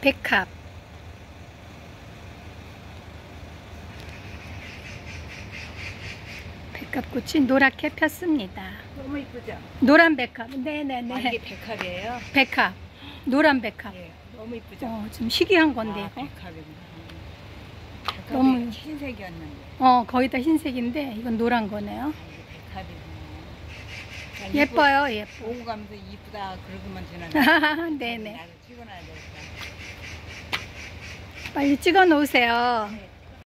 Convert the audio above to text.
백합. 백합꽃이 노랗게 폈습니다. 너무 이쁘죠? 노란 백합. 네네네. 아, 이게 백합이에요? 백합. 노란 백합. 예, 너무 이쁘죠? 어, 좀 희귀한 건데, 아. 백합이 너무- 흰색이었는데. 어, 거의 다 흰색인데, 이건 노란 거네요. 아, 백합이구나. 난 예뻐요, 예뻐. 보고 가면서 이쁘다 그러고만 지나가. 네네. 나도 찍어놔야 되겠다. 빨리 찍어 놓으세요. 네.